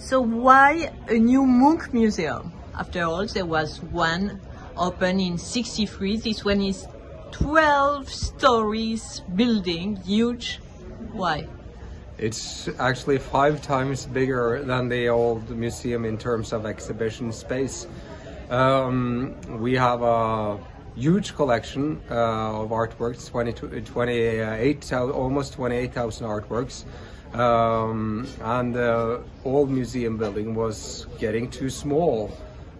So why a new Munch museum? After all, there was one open in 63. This one is 12 stories building, huge. Why? It's actually five times bigger than the old museum in terms of exhibition space. Um, we have a huge collection uh, of artworks, 20, 28, almost 28,000 artworks. Um, and the old museum building was getting too small.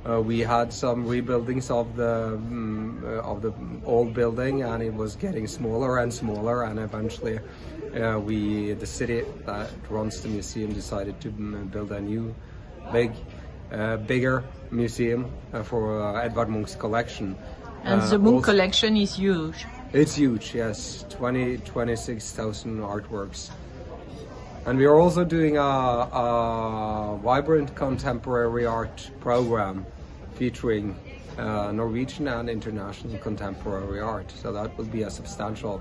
Uh, we had some rebuildings of the um, uh, of the old building, and it was getting smaller and smaller. And eventually, uh, we the city that runs the museum decided to build a new, big, uh, bigger museum uh, for uh, Edvard Munch's collection. And the Munch collection is huge. It's huge, yes, 20, 26,000 artworks. And we are also doing a, a vibrant contemporary art program featuring uh, Norwegian and international contemporary art. So that will be a substantial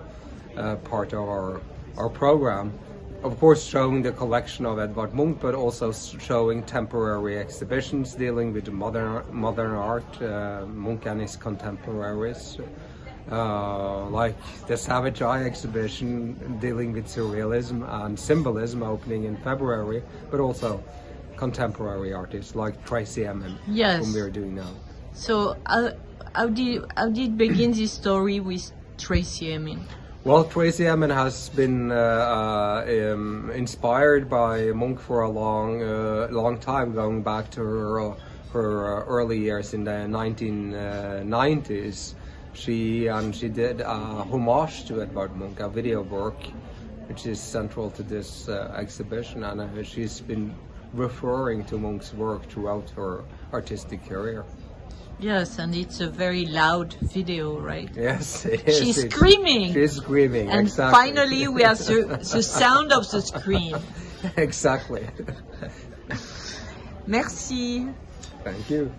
uh, part of our, our program. Of course, showing the collection of Edvard Munch, but also showing temporary exhibitions dealing with modern modern art, uh, Munch and his contemporaries uh, like the Savage Eye exhibition dealing with surrealism and symbolism opening in February, but also contemporary artists like Tracey Emin, yes. whom we're doing now. So, uh, how did how did begin this story with Tracey Emin? Well, Tracey Emin has been uh, uh, um, inspired by Munch for a long, uh, long time, going back to her, her early years in the 1990s she and she did a homage to Edvard Munch, a video work, which is central to this uh, exhibition, and uh, she's been referring to Munch's work throughout her artistic career. Yes, and it's a very loud video, right? Yes, She's it's, screaming. She's screaming. And exactly. finally, we have the, the sound of the scream. exactly. Merci. Thank you.